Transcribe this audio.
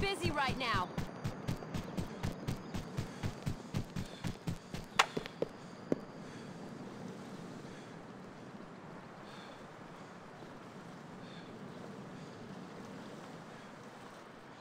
busy right now.